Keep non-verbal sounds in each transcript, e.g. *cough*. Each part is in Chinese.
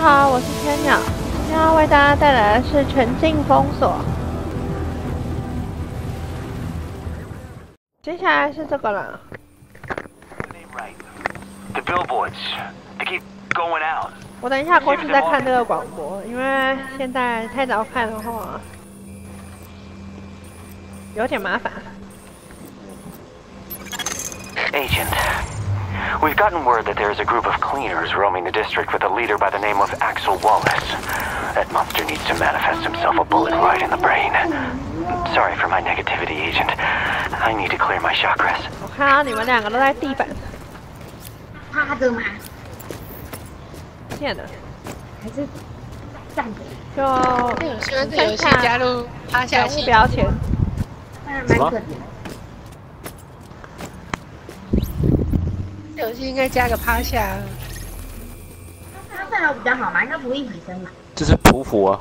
好，我是千鸟，今天要为大家带来的是全境封锁。接下来是这个了。The billboards, they keep going out. 我等一下过去再看这个广播，因为现在太早看的话有点麻烦。Agent, we've gotten word that there is a group of cleaners roaming the district with a leader by the name of Axel Wallace. That monster needs to manifest himself a bullet right in the brain. Sorry for my negativity, Agent. I need to clear my chakras. 我看到你们两个都在地板，趴着嘛，见了还是站着？就我希望这游戏加入趴下人物系标签。当然蛮可怜。 游戏应该加个趴下。他算有比较好嘛，应该不会提升嘛。这是匍匐啊，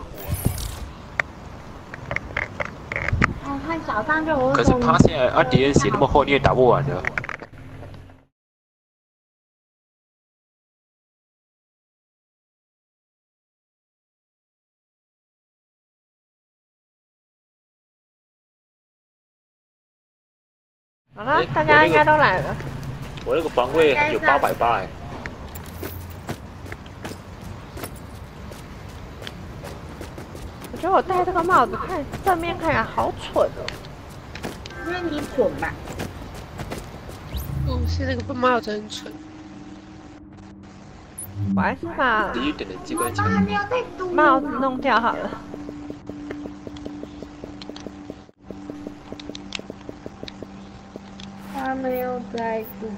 就有可是趴下来，啊，敌人血那么厚，你也打不完的。好了，大家应该都来了。我那个防卫有八百八哎，我觉得我戴这个帽子看正面看起来好蠢哦。因为你蠢吧。嗯，是那个帽子很蠢。我还是把帽子弄掉好了。他没有在读。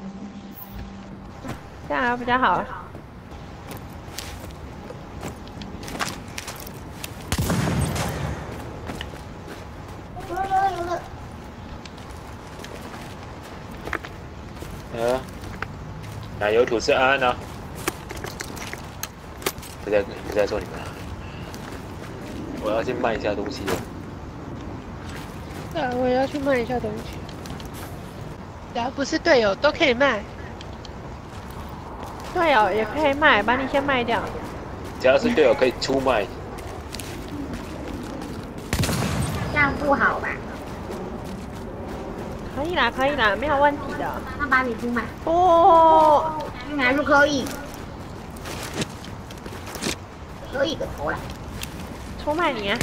这样比较好。有了有了有了，呃，奶油吐司安安呢，不在不在说你们了，我要去卖一下东西了。对啊，我也要去卖一下东西。只要不是队友都可以卖。队友也可以卖，把你先卖掉。只要是队友可以出卖，这样不好吧？可以啦，可以啦，没有问题的。那把你出卖，不，你还是可以。可以个头啦！出卖你啊！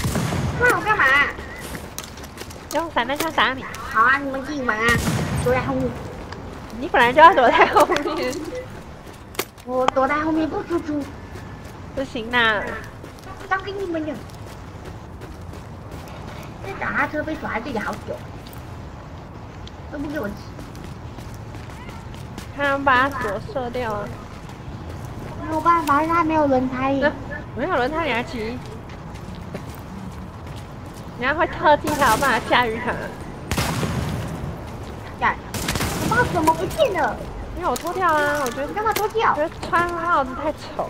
那我干嘛？用散弹枪打你。好啊，你们进门啊，躲在后面。你本来就要躲在后面，我躲在后面不出出，不行啦。交给你们了。这脚踏车被锁在这里好久，都不给我骑。看把锁射掉了！没有办法，它没有轮胎。没有轮胎你还骑？你要会特技才有办法驾驭它。怎么不见了？因为我脱掉啊，我觉得你干嘛脱掉我？觉得穿帽子太丑，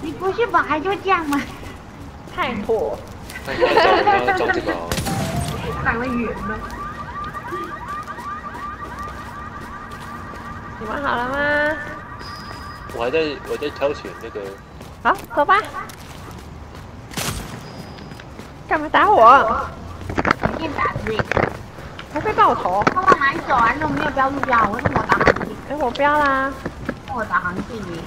你不是本来就这样吗？太破。那你要照你要照这个哦。反了圆了。你们好了吗？我还在我在挑选那个，好，走吧。干嘛打我？你打的这个，还被爆头？他往哪里走啊？你怎么没有标路标？为什么我导航器？哎，我标啦。我导航器呢？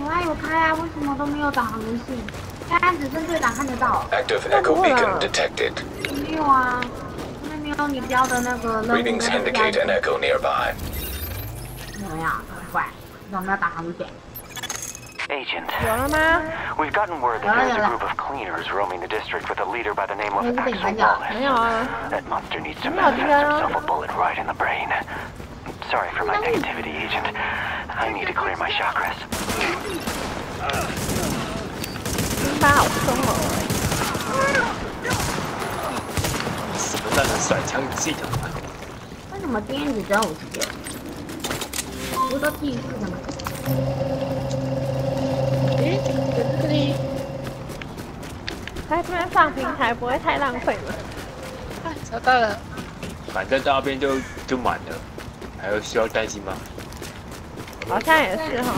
我还有开啊，为什么都没有导航器？刚刚只剩队长看得到，Active echo beacon detected. 没有啊，因为没有你标的那个任务 Readings 那个 indicate an echo nearby. 怎么样？怪，你怎么没有导航器？Agent, 有了吗？we've gotten word that there is a group of cleaners roaming the district with a leader by the name of Maybe they Axel find out. Wallace. 没有啊。That monster needs to 没有敌 manifest 人啊 himself a bullet right in the brain. Sorry for my negativity, Agent. I need to clear my chakras. 辛巴好凶哦。什么烂人甩枪系统啊？为什么在这边放平台不会太浪费吗？啊，找到了。反正到那边就就满了，还有需要担心吗？好像也是哈。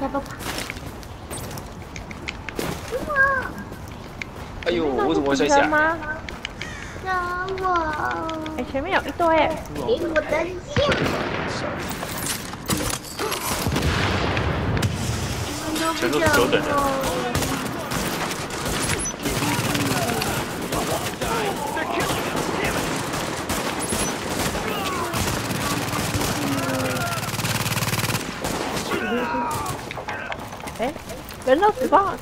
下都跑。哎呦，我怎么会摔下？停车吗？让我哎，前面有一堆哎，给我等一下。全都是久等的。人都死光了。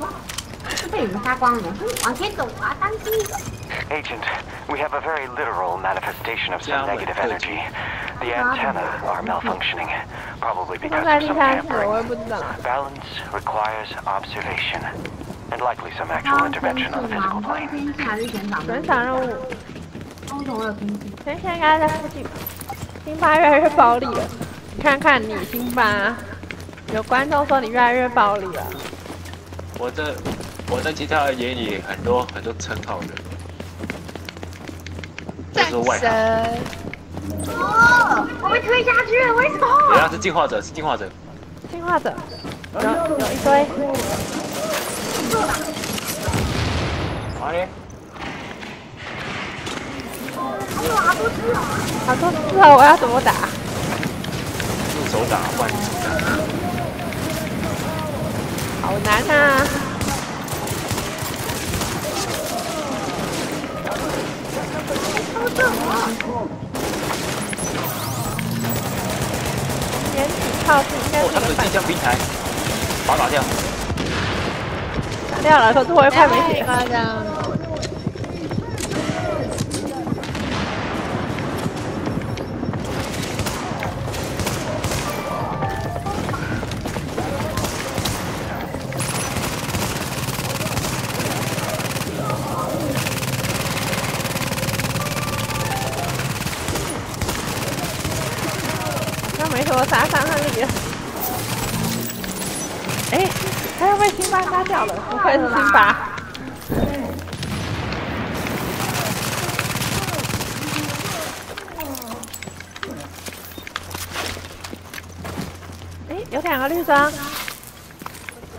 是被你们杀光了，往前走啊，当心！Agent, we have a very literal manifestation of some negative energy. The antennae are malfunctioning, probably 他 because of 地 some tampering. 不知道。Balance requires observation, and likely some 然 actual 后 intervention on the 天 physical 光 plane. 天气还是悬赏悬赏任务，通常我有天气。现在应该在附近吧。辛巴越来越暴力了，你看看你辛巴，有观众说你越来越暴力了。我在我在其他人眼里很多很多称号的，这战是外行。神，哦，我被推下去了，为什人么？家是进化者，是进化者。进化者，有有一堆，哎，好多只哦！好多次了，我要怎么打？用手打，不然手打。好难啊！掩体靠近应该哦，他是个反们的机枪平台，把打掉。打掉了，可是我也快没血了。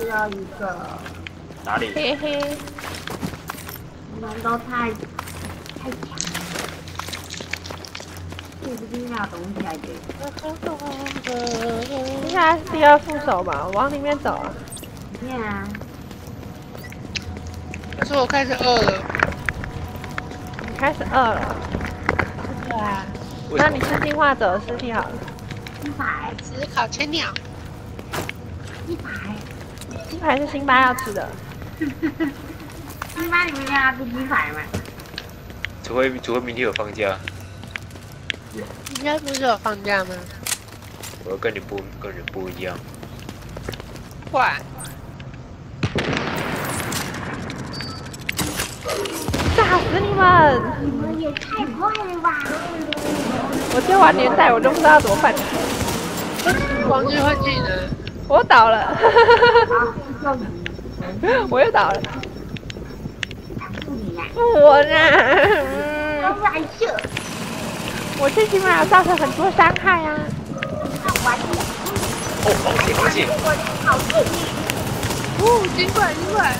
只有一个，哪里？嘿嘿。你们都太太强了。这是第一样东西来着。接下来是第二副手嘛，我往里面走啊。里面啊，可是我开始饿了。你开始饿了，对啊？那你是进化者尸体好了。一百只烤千鸟。一百，鸡排是辛巴要吃的，*laughs* 辛巴你们家不鸡排吗？除非除非明天有放假，应该不是有放假吗？我跟你不跟你不一样。快，炸死你们！你们也太快了吧！我接完年代我都不知道怎么办，光日换技能。我倒了，*laughs* 我又倒了！我呢？我最起码有造成很多伤害啊！哦，放血放血！我好痛！哦，尽管尽管。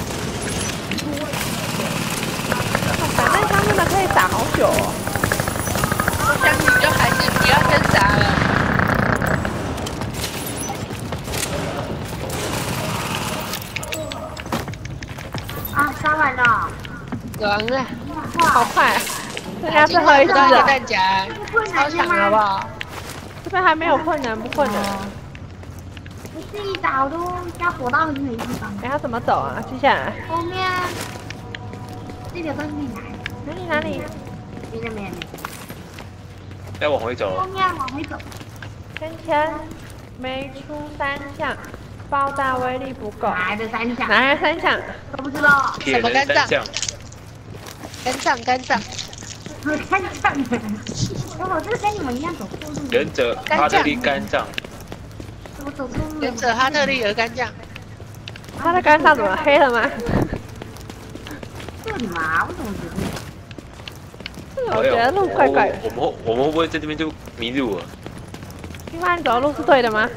反正他们的可以打好久哦。完了，好快、啊，剩下最后一只知道一个了，弹夹，超强好不好？这边还没有困难不困难？不是一早都要躲到哪个地方？哎，要怎么走啊？接下来后面这个东西来，哪里哪里？没了没了没了，再往回走后，面往回走，圈圈没出三项，爆炸威力不够，来的三项哪来三项？都不知道，铁人三项，肝脏肝脏，我三项的，我这跟你们一样走错路，忍者哈特利肝脏，我走错路了忍。者哈特利有肝脏。他的肝脏怎么黑了吗？这里嘛，我怎么觉得？我觉得路怪怪的。我们会我们会不会在这边就迷路了？另外你走的路是对的吗？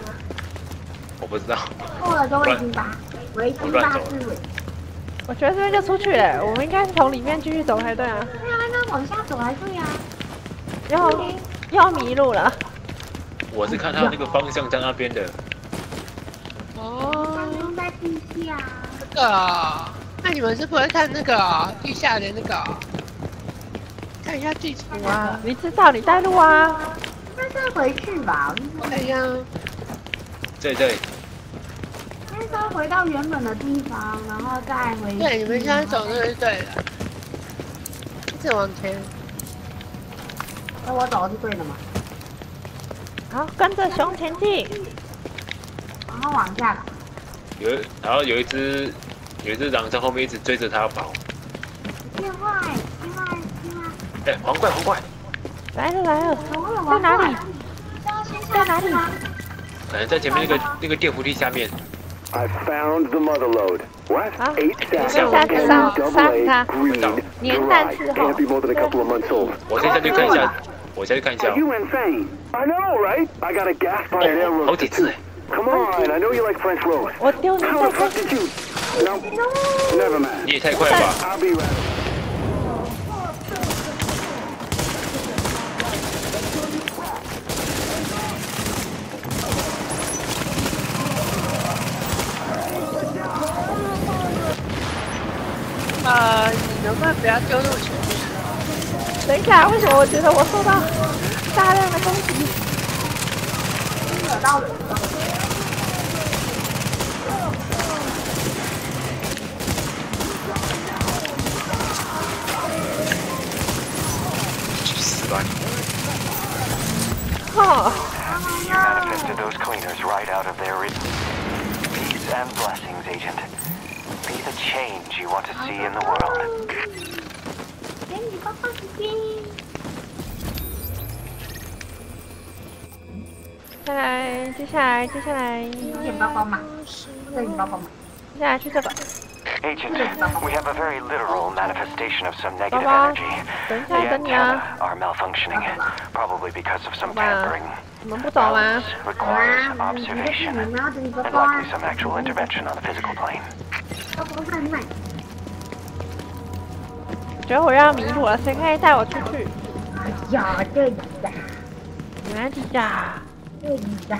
我不知道。过了就会金巴，围金巴是围。我觉得这边就出去了，我们应该是从里面继续走才对啊。对啊，那往下走还对啊。要要迷路了。我是看他那个方向在那边的。哦，在地下。这个啊，那你们是不会看那个啊地下的那个啊？看一下地图啊，你知道你带路啊？那再回去吧，我看一下。对对，那时候回到原本的地方，然后再回。对，你们现在走的是对的，一直往前。那我走的是对的嘛？好，跟着熊前进。然后往下。有，然后有一只，有一只狼在后面一直追着他跑。变坏，变坏，变坏！哎，黄怪，黄怪！来了来了，在哪里？在哪里？可能在前面那个那个电扶梯下面。I found the mother load. What? 好， Eight 我们 stacks 下 of 次杀 double 杀 A 他， green 年蛋 dry. 伺候 Can't be more than a couple of months old. 我先下去看一下，我下去看一下 Are。you insane? I know, right? I got a gas fired air 哦，好 roaster 几次 too. 哎。 Come on, I know you like French roast. 我丢你 How 再 the 看 fuck。did you? No, never 你 mind. 也太快了吧！ I'll be right. 要丢那么前面？等一下，为什么我觉得我受到大量的攻击？惹到人了。去死吧你！哦， You manifested those cleaners right out of their reach. Peace and blessings, Agent. Be the change you want to see in the world. 给你包包时间。再来，接下来，接下来，点包包嘛，这你包包嘛。接下来去这个。Agent, we have a very literal manifestation of some negative Baba, energy. 等一 The 下，等你啊！antennae are malfunctioning, probably because of some 好吧 tampering. 你们不走吗 Balance？requires 啊，你的是 observation 你们要等你包 and 包啊 likely。some actual intervention on the physical plane. 觉得我要迷路了，谁可以带我出去？哎呀，这里呀，哪里呀？这里呀，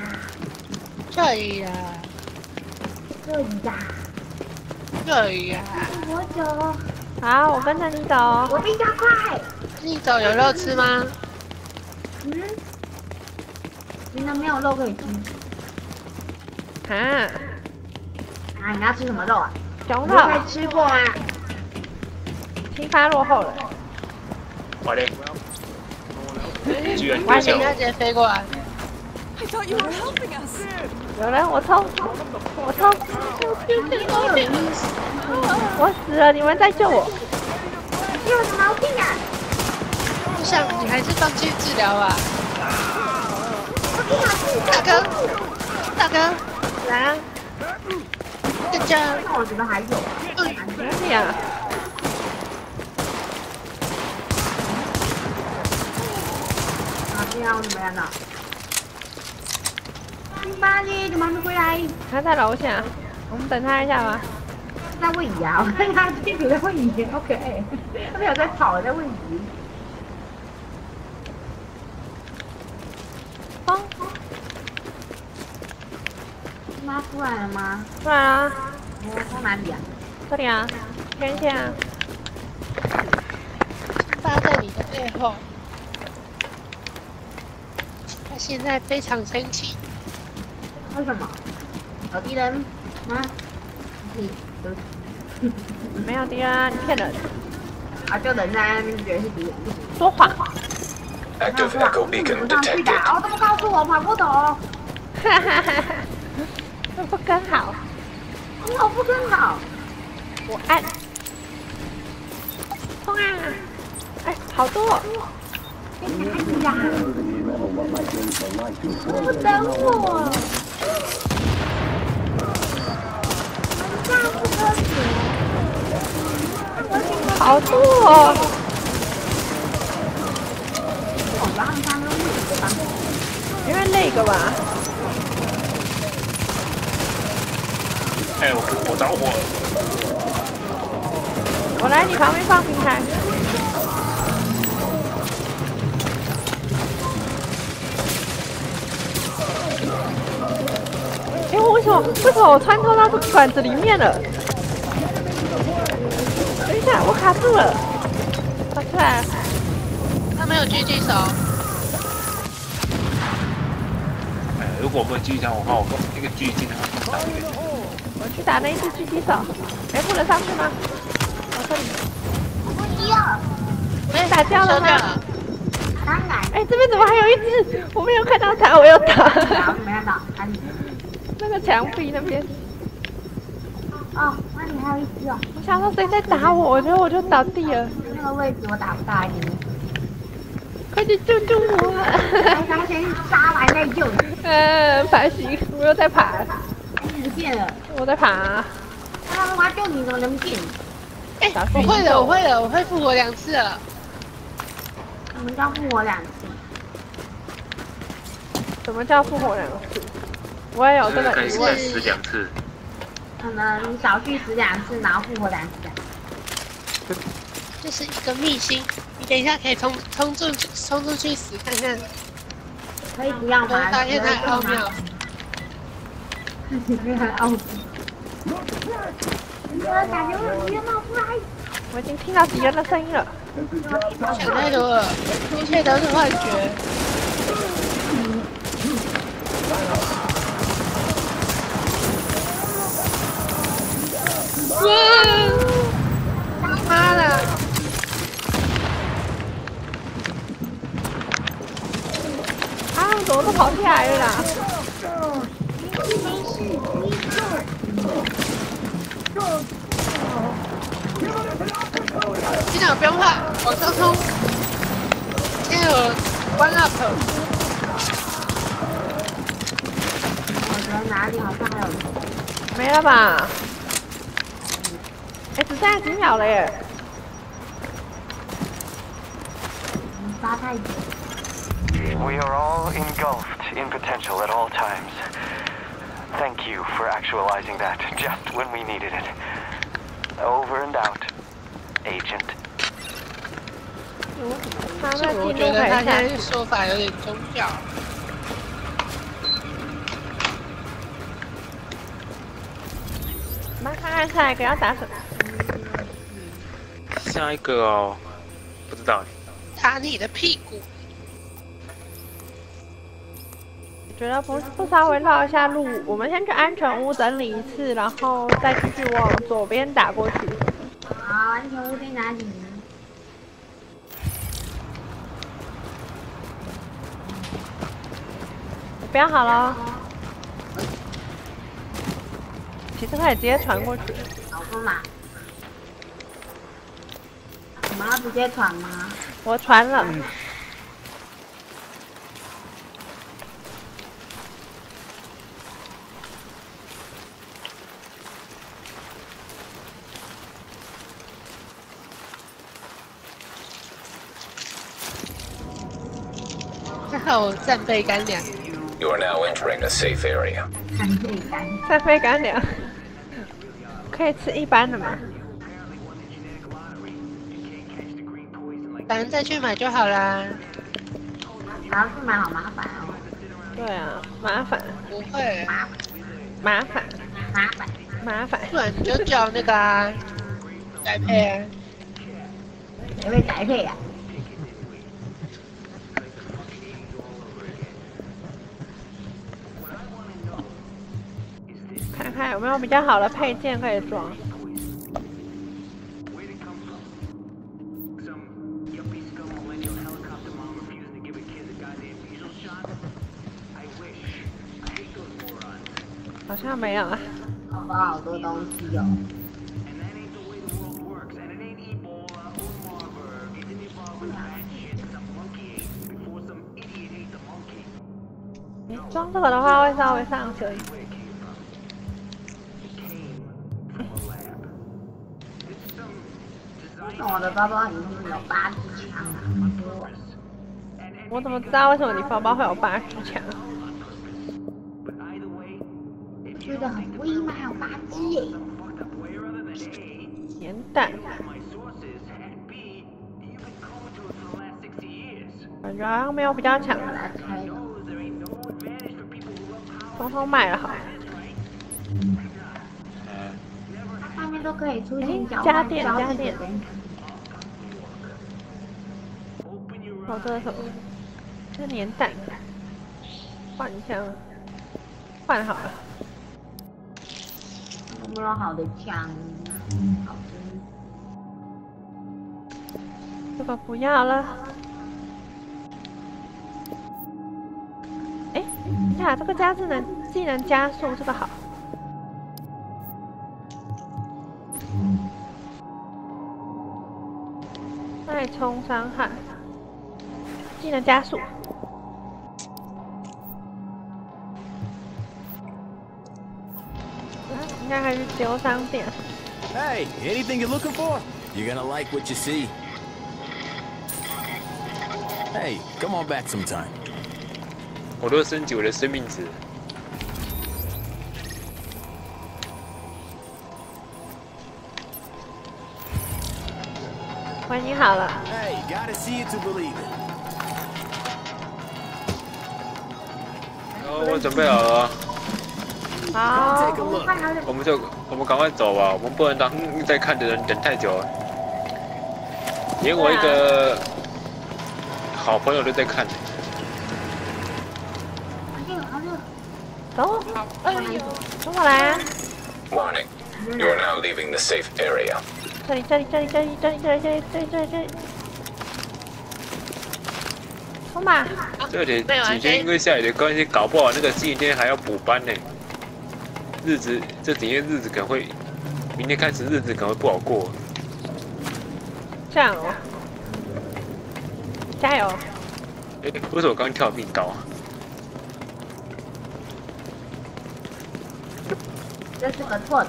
这里呀，这里呀，这里呀，我走，好，我跟着你走。我比较快。你走有肉吃吗？嗯，你那没有肉可以吃啊，啊？你要吃什么肉啊？熊肉以吃过啊。批发落后了。我丢下我！等一下直接飞过来。有人，我冲，我冲，我死了，你们在救我。你有什么毛病啊？我想你还是放弃治疗吧。大哥，大哥，来啊！更加，那我觉得还有啊。哪里啊？啊，这样怎么样呢？辛巴呢？怎么还没回来？他在楼下，我们等他一下吧。在喂鱼啊！我看他这边在喂鱼，好可爱。他没有在跑，在喂鱼。风妈出来了吗？出来啊，我在哪里啊？这里啊，天线啊。发在你的背后。他现在非常生气。为什么？有敌人吗？你对不起没有敌人啊，你骗人，啊，就人在那边觉得是敌人。说谎。Active echo beacon 不上去的，detected. 哦，都不告诉我，跑不走。哈哈哈哈，这不刚好？我不更好。我按，冲啊！哎，好多！在哪里呀？不等我。好多哦！我让他们录对吧？因为那个吧，哎，我我着火了。我来你旁边放平台。么为什么我穿透到这个管子里面了？等一下，我卡住了，跑出来了。他没有狙击手，哎，如果我们继续讲的话，我跟那个狙击他们打。我去打那一只狙击手。哎，不能上去吗？我，这里。没打掉了吗？哎，这边怎么还有一只？我没有看到它，我要打。那个墙壁那边，哦，那里还有一只哦，我想说谁在打我，我觉得我就倒地了。那个位置我打不到你，快去救救我！来咱先杀完再救，呃，爬行，我又在爬，不见了，我在爬。他说我要救你，怎么能不见？哎、我会了，我会了，我会复活两次了。什么叫复活两次，什么叫复活两次？我也有这个疑死问。死两次。可能你小去死两次，然后复活两次。这是一个秘辛，你等一下可以冲冲出冲出去死看看，可以不要吗？我会发现它很奥妙。很奥妙。我感觉我直接冒出来。我已经听到敌人的声音了。想太多了，一切都是幻觉。哇！妈的！啊，怎么都跑起来了啦？机长不用怕，往上冲！现在有 one up，我觉得哪里好像还有人，没了吧？哎，只剩下几秒了耶！你杀太久。We are all engulfed in potential at all times. Thank you for actualizing that just when we needed it. Over and out, Agent. 他是我觉得他现在说法有点宗教。我们看看下一个要打什么？下一个哦，不知道。打你的屁股！我觉得不不稍微绕一下路，我们先去安全屋整理一次，然后再继续往左边打过去。啊，安全屋在哪里？标好了，其实可以直接传过去。老公嘛。我们要直接传吗？我传了，还好我战备干粮，You are now entering a safe area. 看这里干。三杯干粮，可以吃一般的吗？反正再去买就好啦。然后去买好麻烦哦，对啊，麻烦，不会，麻烦，麻烦。麻烦。不然你就叫那个啊，来配啊。谁会宅配啊？看看有没有比较好的配件可以装。像没有啊。好多好多东西哦。你装这个的话会稍微上去而已。我的包包里面有八支枪啊！我怎么知道为什么你包包会有八十枪？很威嘛，还有八鸡耶。年代，感觉好像没有比较强的，通通卖了好了。嗯，它上面都可以出现交家电家电的东西哦，这是什么？这年代，换一下，换好了。有没有好的枪？好的。这个不要了。哎，呀，这个加智能技能加速，这个好。脉冲伤害，技能加速。应该还是丢商店。Hey, anything you're looking for? You're gonna like what you see. Hey, come on back sometime. 我都升级我的生命值。我已经好了。Hey, gotta see it to believe it. 哦，我准备好了，好.我们就我们赶快走吧，我们不能让在看的人等太久了。连我一个好朋友都在看。走，哎呦，跟我来啊！Warning. You are now leaving the safe area. 这里，这里，这里，这里，这里，这里，这里，这里，这里，这里。冲吧！这里没有啊几天因为下雨的关系，搞不好那个星期天还要补班呢。日子这几天日子可能会，明天开始日子可能会不好过。这样哦，加油！哎，为什么我刚跳命高啊？这是个错的。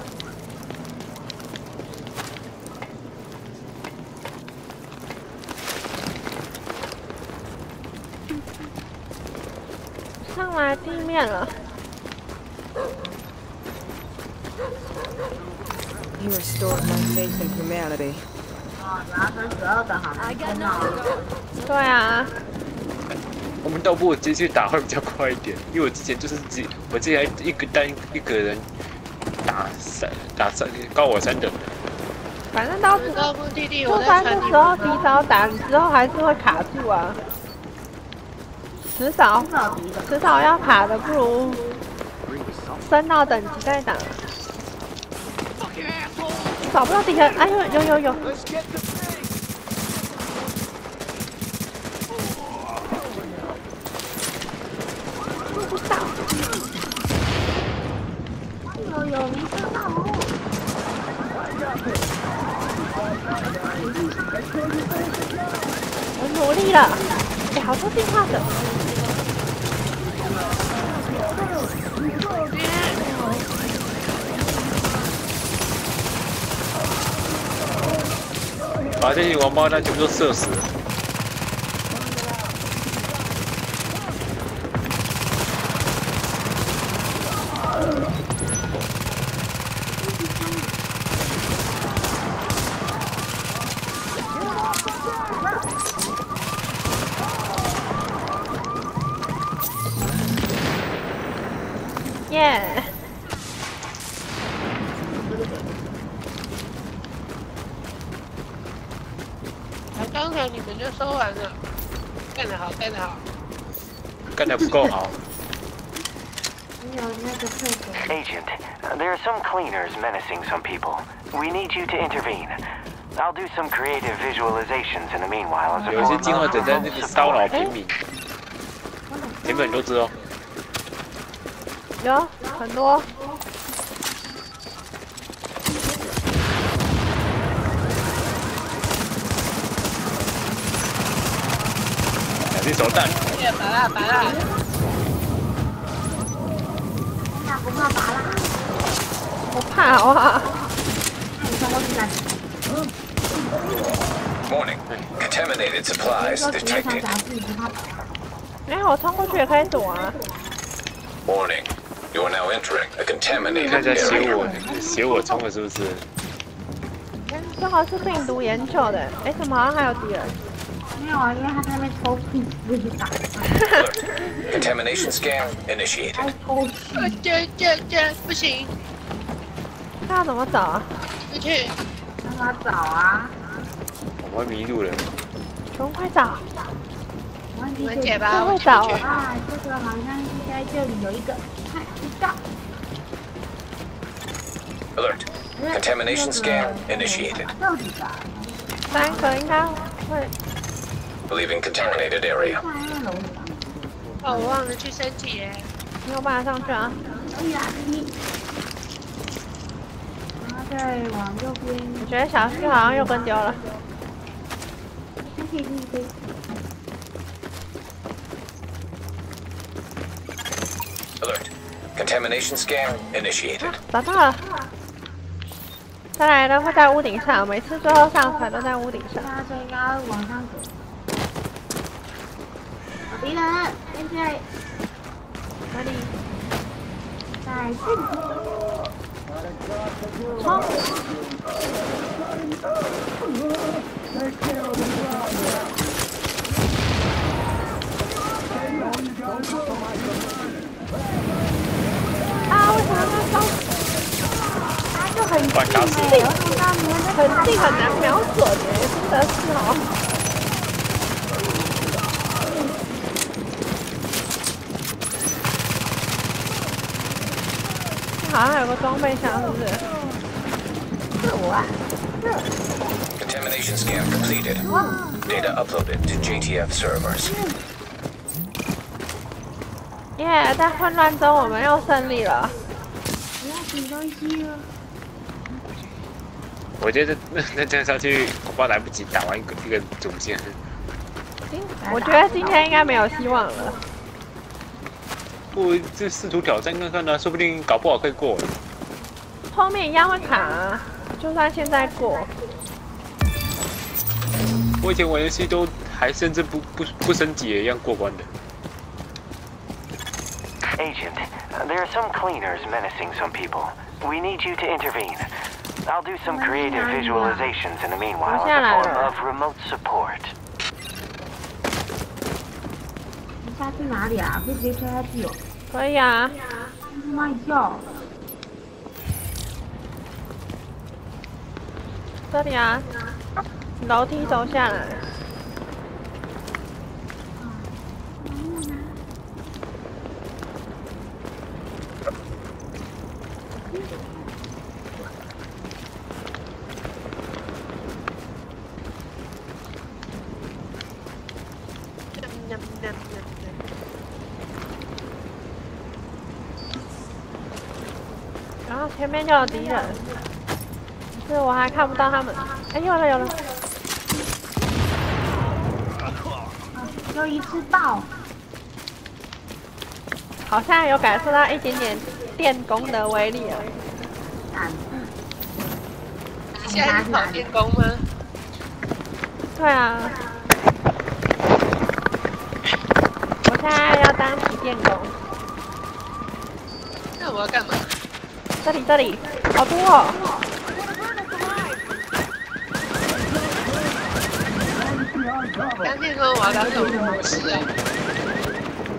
上来地面了。You restored my faith in humanity. 哦，然后分十二个好难分哦。对啊，我们倒不如直接去打会比较快一点，因为我之前就是只我之前一个单一个人打三打三高我三等的，反正到时到候，目的地，就我再算那时候们提早打，你之后还是会卡住啊。迟早，到底的。迟早要卡的，不如升到等级再打。找不到地下，哎呦，有有有，Let's get the thing. 不到。有有没看到哦？我努力了，哎，好多进化者。把这些王八蛋全部都射死了。do some creative visualizations in the meanwhile as a 有一些 form 进化者 of 在那 remote 里骚扰 support. 平民，平民都知道。有很多，两只手弹，耶，拔啦拔啦！那不怕拔啦？我怕哇！那你冲过去干？ Warning. Contaminated 你 supplies 说直接上 detected. 杂志不怕拔？哎，我冲过去也可以躲啊。 Warning. You are now entering a 看 contaminated 一下写 area. 我写我冲了是不是？哎，这好像是病毒研究的，哎，怎么好像还有敌人？没有啊，因为他在那边抽屁，不是打， Alert. Contamination scan initiated. 还抽屁，呃这这这不行，那要怎么找啊？回去。让他找啊。 我们迷路了。穷快找！问题你们解是吧，我去这会找。啊，这个好像是在这里有一个，看知道。Alert. Contamination scan initiated. 三个应该会。Leaving contaminated area. 哦，我忘了去升级耶。没有办法上去啊！可以啊，一。然后再往右边，我觉得小旭好像又跟丢了。Contamination scan initiated. 找到了。再来的会在屋顶上，每次最后上传都在屋顶上。那就应该往上走。敌人，现在哪里？在这里。冲！啊！为什么他烧？他就很近，很近很难瞄准耶，真的是哦。好像还有个装备箱，是不是？是我啊？Contamination scan completed. Data uploaded to JTF servers. 耶、在混乱中我们又胜利了。不要捡东西了。我觉得那 *laughs* 那这样下去，恐怕来不及打完一个一个主线。今我觉得今天应该没有希望了。不，就试图挑战看看呢、说不定搞不好可以过。后面一样会卡、啊，就算现在过。我以前玩游戏都还甚至不不不升级也一样过关的。Agent, there are some cleaners menacing some people. We need you to intervene. I'll do some creative visualizations in the meanwhile in the form of remote support. 你下去哪里啊？可以直接跳下去哦。可以啊，妈呀！这里啊，楼梯走下来。然后前面就有敌人，可是我还看不到他们。哎，有了有了，有一次爆，好像有感受到一点点电工的威力了。啊，你现在是跑电工吗？对啊，我现在要当体电工。那我要干嘛？这里这里，好多哦。当电工我要当什么模式啊？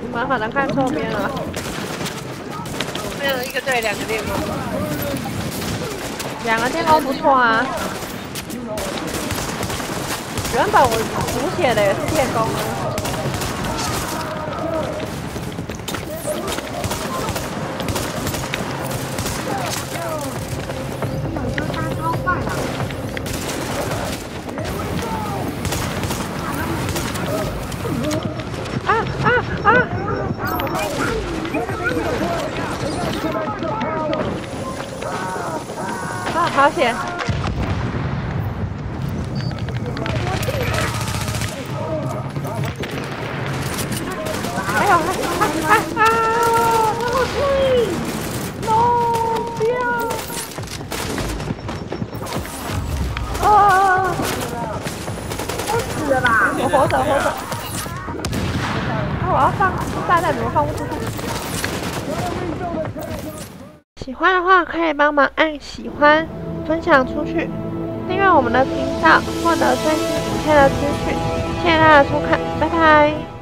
你们可能看错边了。没有一个队两个电工。两个电工不错啊。原本我主写的也是电工啊。啊，好险！哎呦，啊啊啊！我去，no，不要！啊！死吧？我活着，活着。啊！我要放炸弹，怎么放不出？喜欢的话可以帮忙按喜欢，分享出去，订阅我们的频道，获得最新影片的资讯。谢谢大家收看，拜拜。